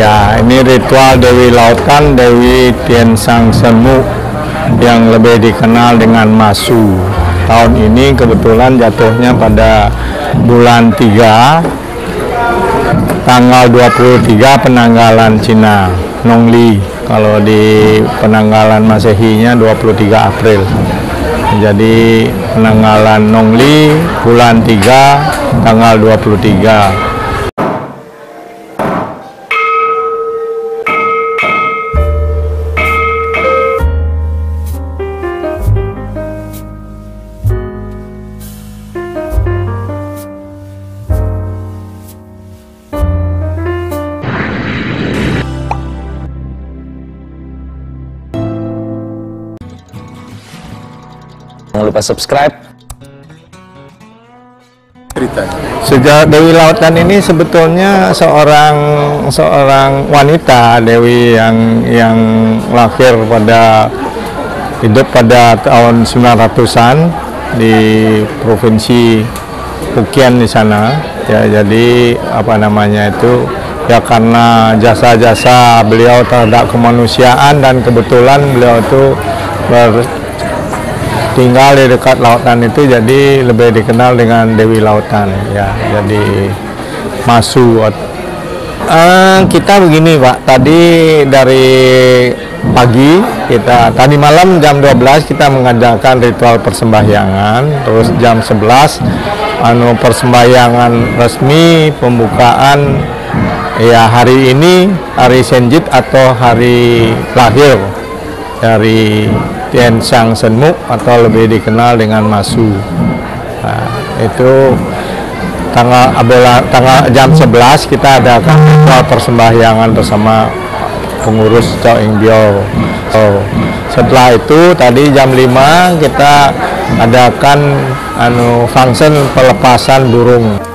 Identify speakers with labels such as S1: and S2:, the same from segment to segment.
S1: Ya, ini ritual Dewi Lautan, Dewi Tien Sang Semu yang lebih dikenal dengan Masu. Tahun ini kebetulan jatuhnya pada bulan 3 tanggal 23 penanggalan Cina Nongli. Kalau di penanggalan Masehinya 23 April. Jadi penanggalan Nongli bulan 3 tanggal 23
S2: lupa subscribe.
S1: Sejak Dewi Lautan ini sebetulnya seorang seorang wanita Dewi yang yang lahir pada hidup pada tahun 900-an di provinsi Hokkien di sana. Ya jadi apa namanya itu ya karena jasa-jasa beliau terhadap kemanusiaan dan kebetulan beliau itu ber, tinggal di dekat lautan itu jadi lebih dikenal dengan Dewi Lautan ya. Jadi Masu. Eh, kita begini Pak. Tadi dari pagi kita tadi malam jam 12 kita mengadakan ritual persembahyangan terus jam 11 anu persembahyangan resmi pembukaan ya hari ini hari Senjit atau hari lahir dari Tien Sang Senmu atau lebih dikenal dengan Masu. Nah, itu tanggal abola, tanggal jam 11 kita ada ritual persembahyangan bersama pengurus Chow Ing Bio. Oh, setelah itu tadi jam 5 kita adakan anu function pelepasan burung.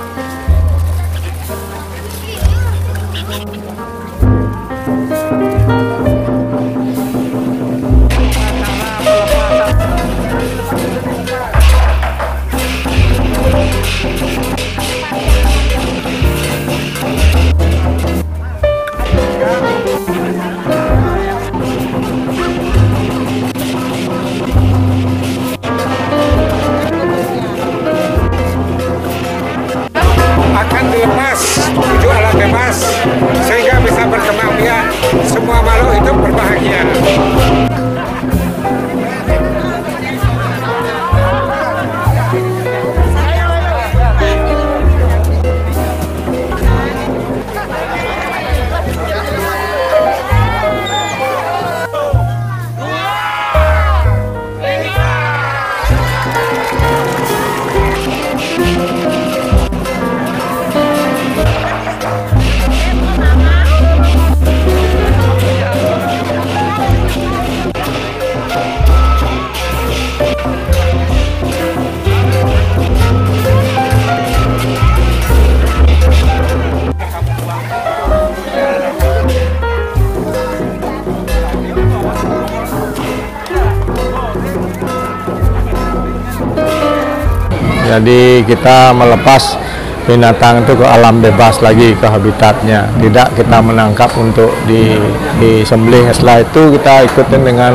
S1: Jadi kita melepas binatang itu ke alam bebas lagi ke habitatnya. Tidak kita menangkap untuk di disembelih. Setelah itu kita ikutin dengan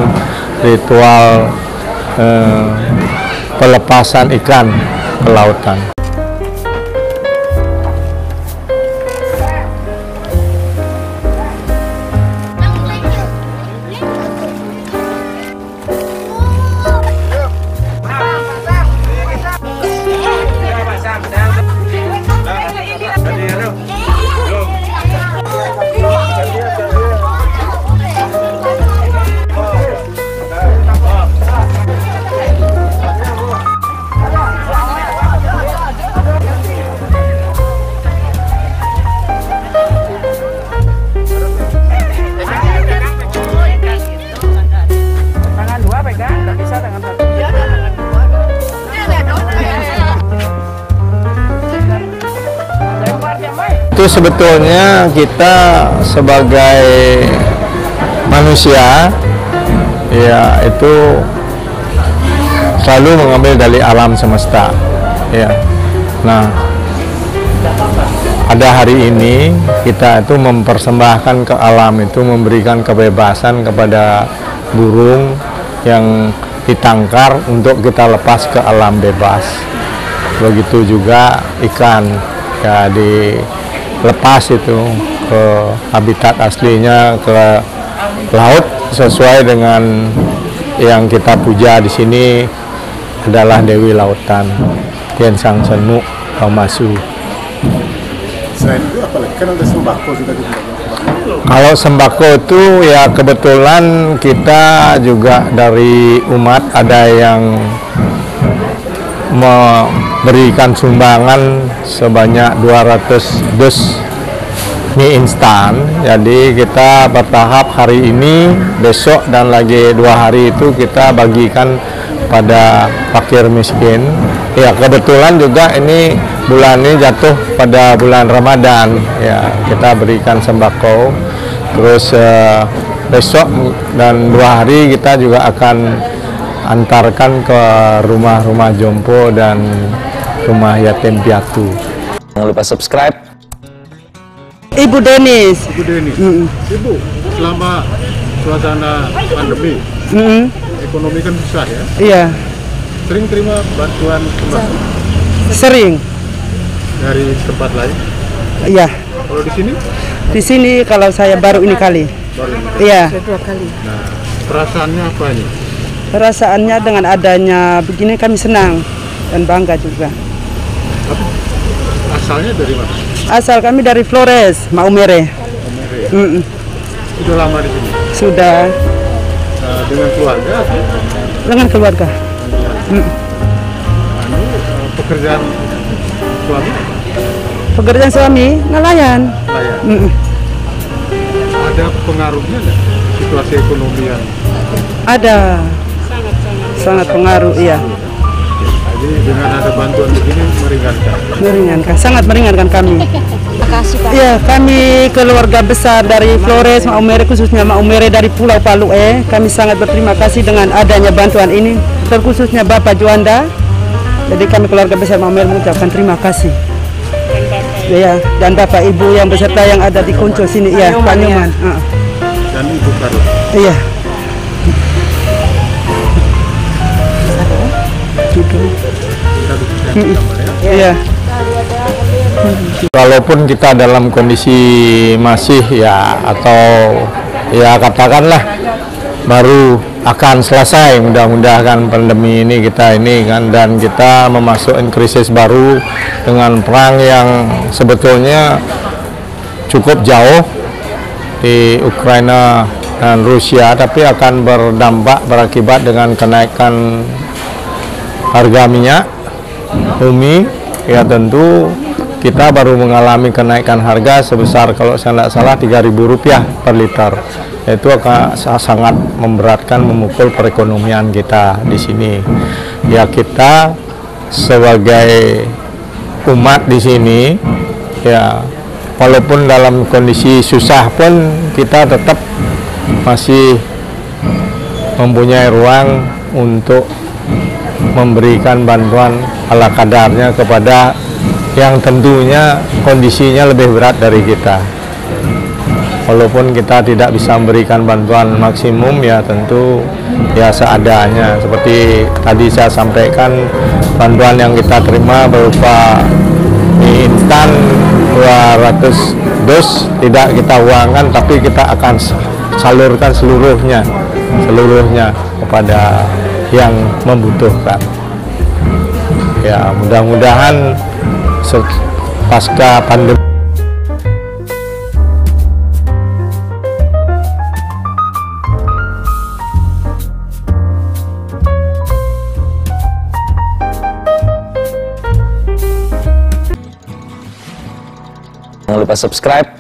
S1: ritual eh, pelepasan ikan ke lautan. Itu sebetulnya kita sebagai manusia ya itu selalu mengambil dari alam semesta ya nah pada hari ini kita itu mempersembahkan ke alam itu memberikan kebebasan kepada burung yang ditangkar untuk kita lepas ke alam bebas. Begitu juga ikan ya dilepas itu ke habitat aslinya ke laut sesuai dengan yang kita puja di sini adalah Dewi Lautan Tian Sang Senu Pamasu.
S2: Selain itu apa lagi? Kan ada sembako juga di.
S1: Kalau sembako itu ya kebetulan kita juga dari umat ada yang memberikan sumbangan sebanyak 200 dus mie instan. Jadi kita bertahap hari ini, besok dan lagi dua hari itu kita bagikan pada fakir miskin. Ya kebetulan juga ini bulan ini jatuh pada bulan Ramadan. Ya kita berikan sembako. Terus eh, besok dan dua hari kita juga akan antarkan ke rumah-rumah jompo dan rumah yatim piatu.
S3: Jangan lupa subscribe
S4: Ibu Denis.
S2: Ibu Deni, Ibu, selama suasana pandemi,
S4: Mm,
S2: ekonomi kan susah ya.
S4: Iya,
S2: Sering terima bantuan sembako
S4: sering.
S2: dari tempat lain.
S4: Iya.
S2: Kalau di sini,
S4: Di sini kalau saya baru ini kali.
S2: baru ini.
S4: Iya.
S2: Nah, perasaannya apa ini?
S4: Perasaannya dengan adanya begini kami senang dan bangga juga.
S2: Asalnya dari mana?
S4: Asal kami dari Flores, Maumere.
S2: Omere.
S4: Mm,
S2: Sudah lama di sini.
S4: Sudah
S2: Nah, dengan keluarga,
S4: dengan keluarga.
S2: anu, eh, pekerjaan suami,
S4: Pekerjaan suami nelayan.
S2: layak.
S4: Mm,
S2: Ada pengaruhnya nggak situasi ekonomi yang
S4: Ada. Sangat pengaruh, iya.
S2: Jadi dengan ada bantuan begini meringankan.
S4: Meringankan, sangat meringankan kami.
S5: kasih Pak.
S4: Ya, kami keluarga besar dari Flores, Maumere, khususnya Maumere dari Pulau Palue. Kami sangat berterima kasih dengan adanya bantuan ini, terkhususnya Bapak Juanda. Jadi kami keluarga besar Maumere mengucapkan terima kasih. Ya, dan Bapak Ibu yang beserta yang ada di Kunco sini, ya, Pak Nyoman.
S2: Dan Ibu Karla.
S4: Iya.
S2: Ya.
S4: Iya.
S1: Walaupun kita dalam kondisi masih ya atau ya katakanlah baru akan selesai mudah-mudahan pandemi ini kita ini kan dan kita memasukin krisis baru dengan perang yang sebetulnya cukup jauh di Ukraina dan Rusia tapi akan berdampak berakibat dengan kenaikan harga minyak bumi ya tentu kita baru mengalami kenaikan harga sebesar kalau saya tidak salah 3.000 rupiah per liter. Itu akan sa- sangat memberatkan memukul perekonomian kita di sini. Ya kita sebagai umat di sini ya walaupun dalam kondisi susah pun kita tetap masih mempunyai ruang untuk memberikan bantuan ala kadarnya kepada yang tentunya kondisinya lebih berat dari kita. Walaupun kita tidak bisa memberikan bantuan maksimum ya tentu ya seadanya. Seperti tadi saya sampaikan bantuan yang kita terima berupa mie instan 200 dus tidak kita uangkan tapi kita akan salurkan seluruhnya seluruhnya kepada yang membutuhkan. Ya, mudah-mudahan pasca pandemi
S3: Jangan lupa subscribe